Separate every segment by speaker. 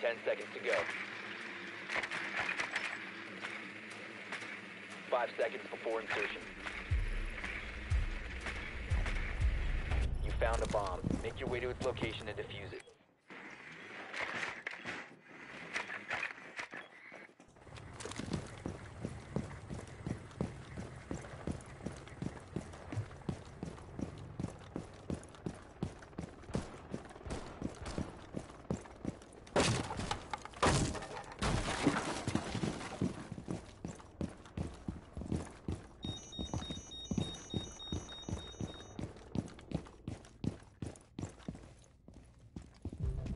Speaker 1: Ten seconds to go. Five seconds before insertion. You found a bomb. Make your way to its location and defuse it.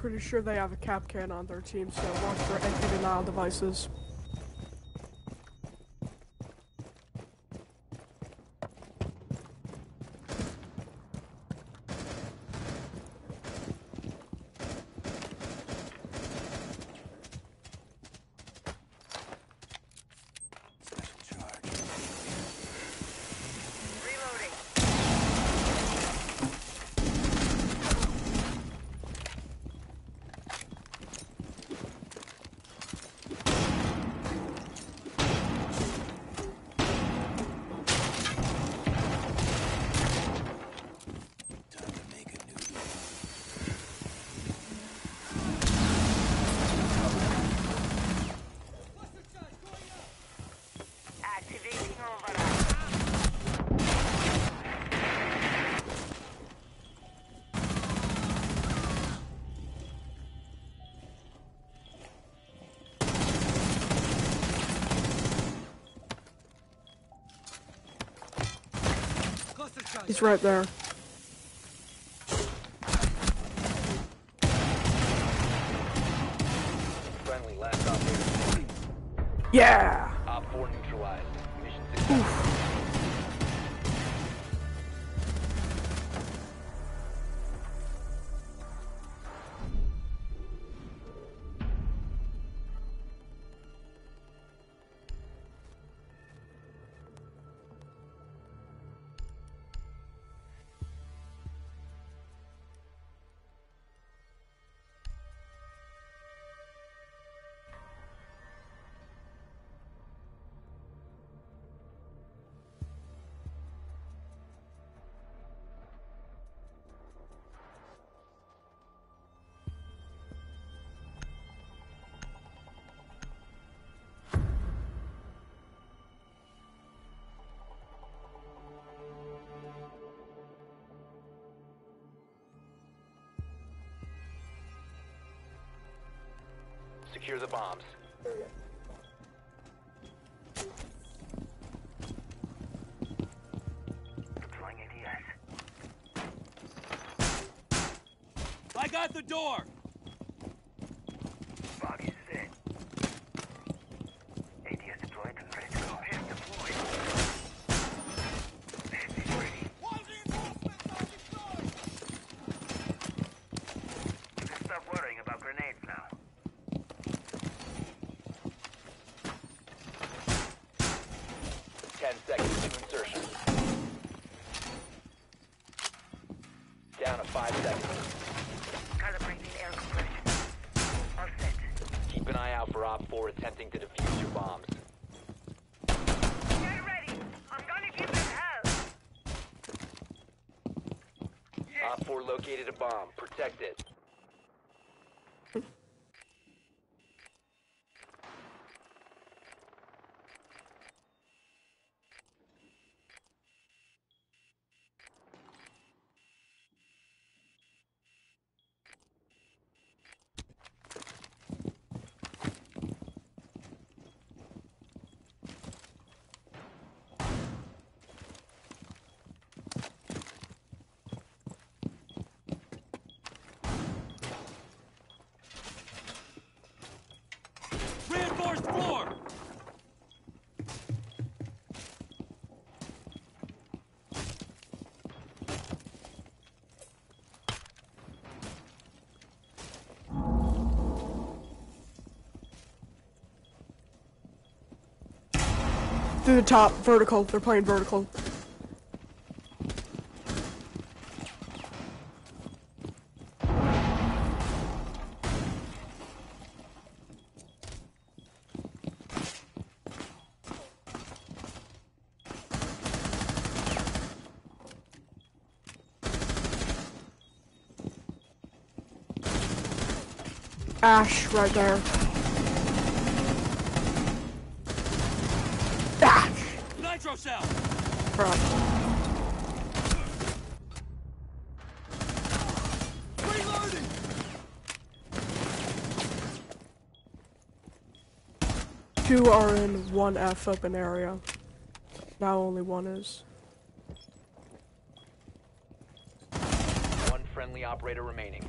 Speaker 2: Pretty sure they have a Kapkan on their team, so watch for entry denial devices. He's right there.
Speaker 1: Friendly, last operator.
Speaker 2: Yeah!
Speaker 1: Secure the bombs.
Speaker 3: Deploying ADS.
Speaker 4: I got the door!
Speaker 3: Bog is set. ADS deployed and ready to go. Hit deployed. Heavy ready. You can stop worrying about grenades now.
Speaker 1: 10 seconds to insertion. Down to 5 seconds.
Speaker 3: Calibrating air compression. All set.
Speaker 1: Keep an eye out for OpFor attempting to defuse your bombs.
Speaker 3: Get ready. I'm gonna give them hell.
Speaker 1: OpFor located a bomb. Protect it.
Speaker 4: Floor!
Speaker 2: Through the top, vertical. They're playing vertical. Ash, right there. Ash!
Speaker 4: Nitro cell!
Speaker 2: Crap.
Speaker 4: Reloading!
Speaker 2: Two are in one F open area. Now only one is.
Speaker 1: One friendly operator remaining.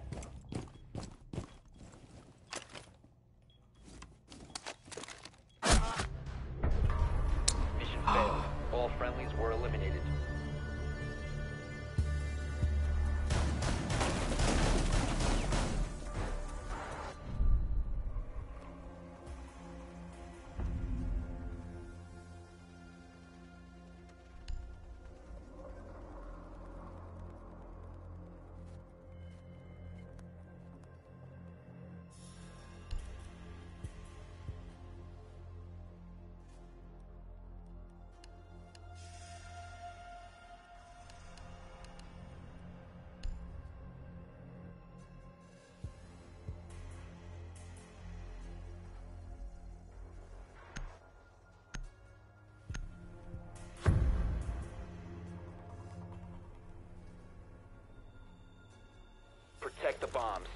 Speaker 1: Protect the bombs.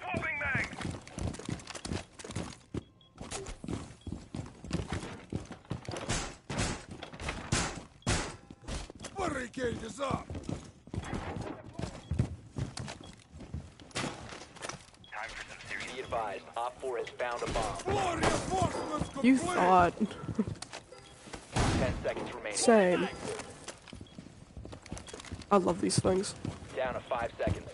Speaker 3: Swapping.
Speaker 5: Barricade is up!
Speaker 3: Time for some serious.
Speaker 1: Be advised, OpFor has found a bomb.
Speaker 5: Floor reinforcements complete!
Speaker 2: You thought.
Speaker 1: 10 seconds remaining.
Speaker 2: Same. I love these things.
Speaker 1: Down to 5 seconds.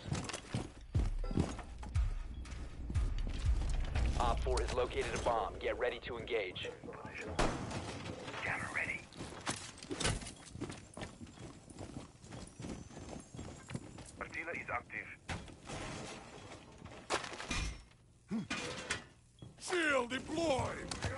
Speaker 1: OpFor has located a bomb. Get ready to engage.
Speaker 3: Camera ready. Attila is active.
Speaker 5: Shield deployed!